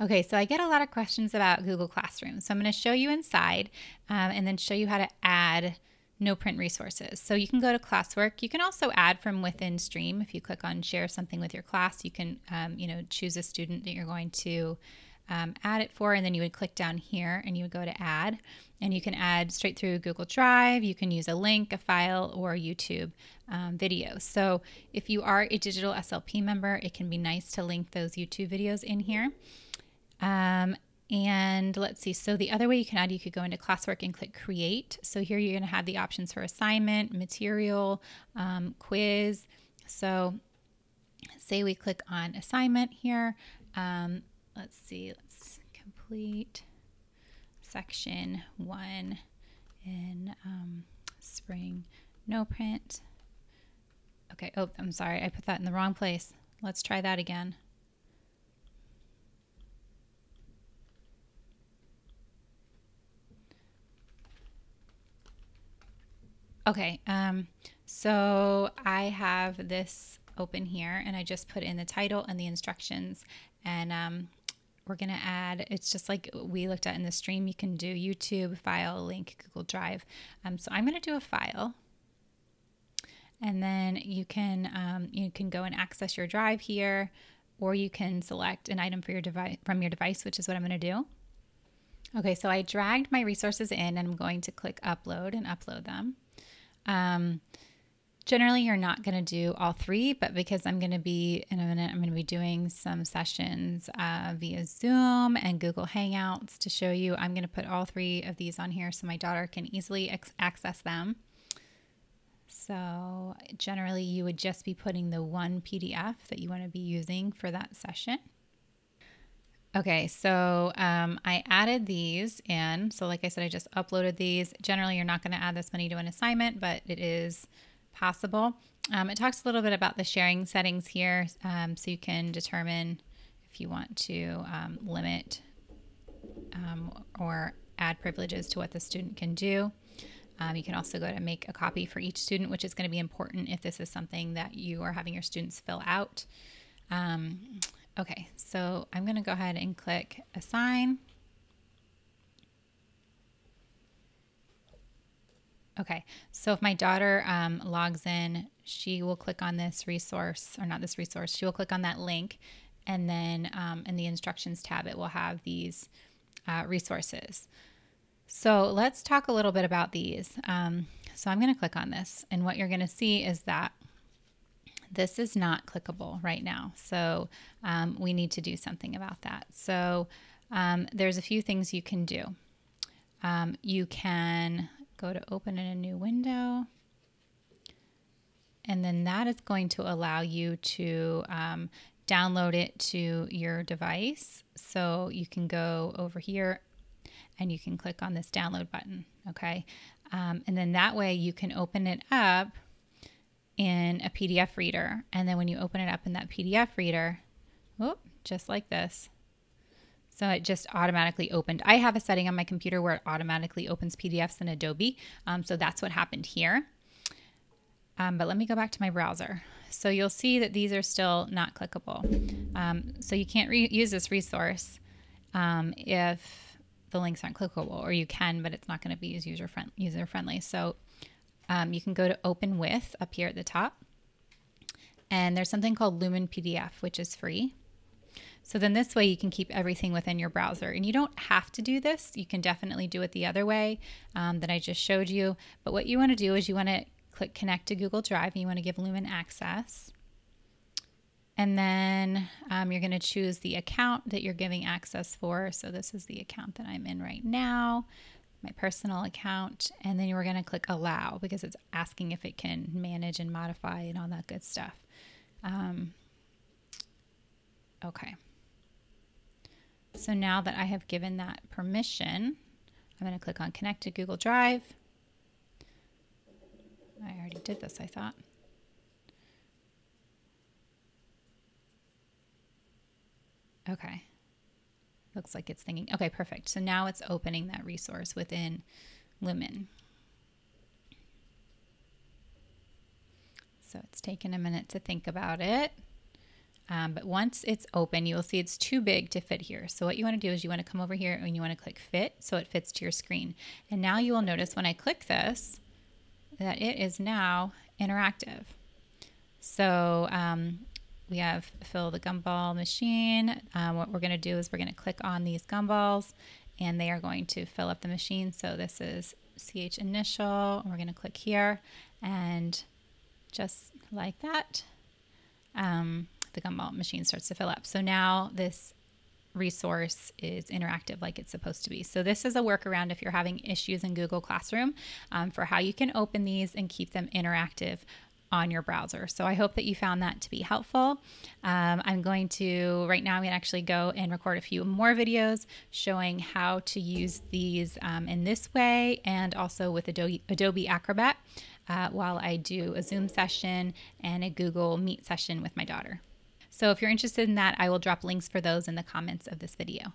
Okay, so I get a lot of questions about Google Classroom. So I'm going to show you inside um, and then show you how to add no print resources. So you can go to classwork. You can also add from within Stream. If you click on share something with your class, you can, um, you know, choose a student that you're going to um, add it for, and then you would click down here and you would go to add, and you can add straight through Google Drive. You can use a link, a file, or YouTube um, video. So if you are a digital SLP member, it can be nice to link those YouTube videos in here. Um, and let's see. So the other way you can add, you could go into classwork and click create. So here you're going to have the options for assignment, material, um, quiz. So say we click on assignment here. Um, let's see, let's complete section one in um, spring no print. Okay, oh, I'm sorry, I put that in the wrong place. Let's try that again. Okay, um, so I have this open here and I just put in the title and the instructions and um, we're going to add, it's just like we looked at in the stream, you can do YouTube, file, link, Google Drive. Um, so I'm going to do a file and then you can, um, you can go and access your drive here or you can select an item for your device from your device, which is what I'm going to do. Okay, so I dragged my resources in and I'm going to click upload and upload them. Um, generally, you're not going to do all three, but because I'm going to be in a minute, I'm going to be doing some sessions uh, via Zoom and Google Hangouts to show you. I'm going to put all three of these on here so my daughter can easily ex- access them. So, generally, you would just be putting the one PDF that you want to be using for that session. Okay, so um, I added these in. So, like I said, I just uploaded these. Generally, you're not going to add this many to an assignment, but it is possible. Um, it talks a little bit about the sharing settings here, um, so you can determine if you want to um, limit um, or add privileges to what the student can do. Um, you can also go to make a copy for each student, which is going to be important if this is something that you are having your students fill out. Okay, so I'm going to go ahead and click assign. Okay, so if my daughter um, logs in, she will click on this resource, or not this resource, she will click on that link, and then um, in the instructions tab, it will have these uh, resources. So let's talk a little bit about these. Um, so I'm going to click on this, and what you're going to see is that this is not clickable right now. So um, we need to do something about that. So um, there's a few things you can do. Um, you can go to open in a new window. And then that is going to allow you to um, download it to your device. So you can go over here and you can click on this download button. Okay. Um, and then that way you can open it up in a PDF reader. And then when you open it up in that PDF reader, oh, just like this. So it just automatically opened. I have a setting on my computer where it automatically opens PDFs in Adobe. Um, so that's what happened here. Um, but let me go back to my browser. So you'll see that these are still not clickable. Um, so you can't use this resource um, if the links aren't clickable, or you can, but it's not going to be as user friend user friendly. So um, you can go to open with up here at the top. And there's something called Lumin PDF, which is free. So then this way you can keep everything within your browser. And you don't have to do this. You can definitely do it the other way um, that I just showed you. But what you want to do is you want to click connect to Google Drive and you want to give Lumin access. And then um, you're going to choose the account that you're giving access for. So this is the account that I'm in right now my personal account, and then you're going to click allow because it's asking if it can manage and modify and all that good stuff. Um, okay. So now that I have given that permission, I'm going to click on connect to Google Drive. I already did this, I thought. Okay. Looks like it's thinking, okay, perfect. So now it's opening that resource within Lumin. So it's taken a minute to think about it. Um, but once it's open, you will see it's too big to fit here. So what you want to do is you want to come over here and you want to click fit so it fits to your screen. And now you will notice when I click this that it is now interactive. So um, we have fill the gumball machine. Um, what we're going to do is we're going to click on these gumballs and they are going to fill up the machine. So this is CH initial. We're going to click here and just like that, um, the gumball machine starts to fill up. So now this resource is interactive like it's supposed to be. So this is a workaround if you're having issues in Google Classroom um, for how you can open these and keep them interactive on your browser. So I hope that you found that to be helpful. Um, I'm going to, right now, I'm going to actually go and record a few more videos showing how to use these um, in this way and also with Adobe, Adobe Acrobat uh, while I do a Zoom session and a Google Meet session with my daughter. So if you're interested in that, I will drop links for those in the comments of this video.